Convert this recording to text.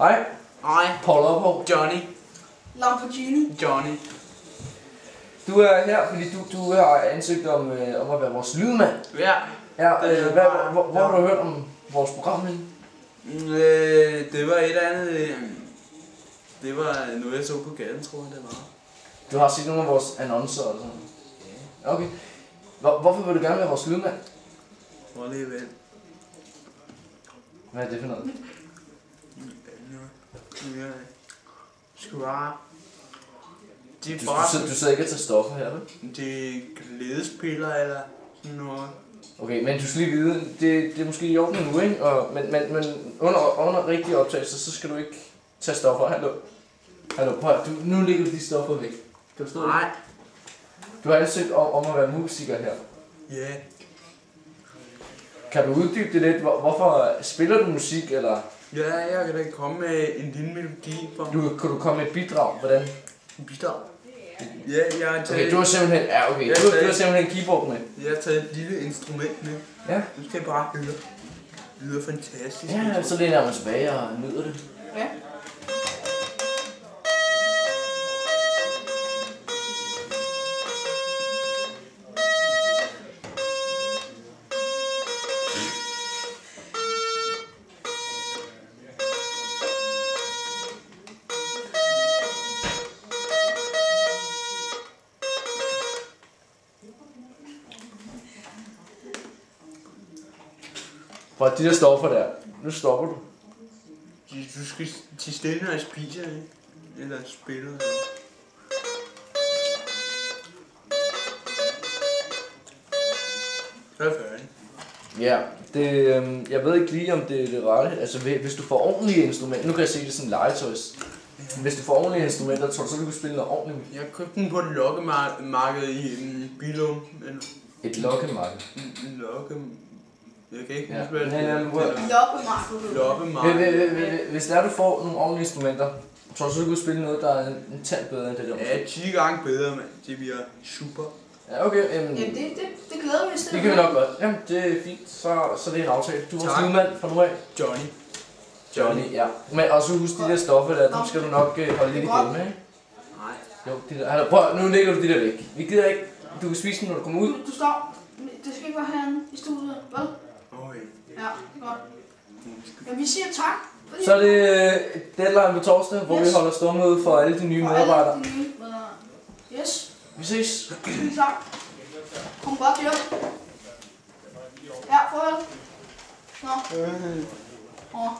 Hej, Nej, Paul Ophov. Johnny. Lamborghini. Johnny. Du er her, fordi du, du har ansøgt om, øh, om at være vores lydmand. Ja. Ja, øh, hvad, bare- hvor, hvor har du hørt om vores program henne? Mm, Øh, det var et eller andet... Øh, det var noget, jeg så på gaden, tror jeg, det var. Du har set nogle af vores annoncer og sådan noget. Okay. Hvor, hvorfor vil du gerne være vores lydmand? Prøv lige vel. Hvad er det for noget? Ja. Skal bare... De Du, er du, bare... sidder, du sidder ikke og tager stoffer her, vel? De er glædespiller eller sådan noget. Okay, men du skal lige vide, det, det er måske i orden nu, ikke? Og, men, men, men under, under rigtige optagelser, så skal du ikke tage stoffer. Hallo. Hallo, prøv du, nu ligger du de stoffer væk. Kan du det? Nej. Du har ansøgt om, om at være musiker her. Ja. Kan du uddybe det lidt? Hvor, hvorfor spiller du musik, eller Ja, jeg kan da komme med en lille melodi for du, kan du komme med et bidrag? Hvordan? en bidrag. Ja, jeg har taget, Okay, du har simpelthen, ja, okay, du, du har simpelthen keyboard med. jeg har taget et lille instrument med. Ja. Nu skal jeg bare høre. Det lyder fantastisk. Ja, så læner jeg mig tilbage og nyder det. Ja. Prøv de der stoffer der. Nu stopper du. Du skal til stille, når jeg spiser, ikke? Eller spiller. Så er jeg færdig. Ja, det, øhm, jeg ved ikke lige, om det er det rette. Altså, hvis du får ordentlige instrumenter, nu kan jeg se det sådan legetøjs. Hvis du får ordentlige instrumenter, tror du så, du kan spille noget ordentligt? Jeg købte den på et lokkemarked i um, Bilum. Et lokkemarked. en, en lokke... Jeg kan ikke Ja. huske, hvad det Loppemarked. Loppemarked. Hvis- der er, du får nogle ordentlige instrumenter, tror du så, du kan spille noget, der er en, tand bedre end det der? Ja, 10 gange bedre, mand. Det bliver super. Ja, okay. Jamen, Ja, det, det, det glæder vi os til. det kan vi nok godt. Jamen, det er fint. Så, så det er en aftale. Du er vores Tak. lydmand fra nu af. Johnny. Johnny, ja. Men også husk de der stoffer der, dem skal du nok øh, holde lidt Godt. igen med, ikke? Nej. Jo, de der. Altså, prøv, nu lægger du de der væk. Vi gider ikke. Du kan spise dem, når du kommer ud. Du, du står. Det skal ikke være herinde i studiet, vel? Okay. Ja, det godt. Ja, vi siger tak. fordi- Så er det øh, deadline på torsdag, hvor vi Yes. holder stormøde for alle de nye alle medarbejdere. de nye medarbejdere. Yes, Vi ses. tusind tak. Kom godt hjem. Ja, farvel. Nå. Øh. Åh.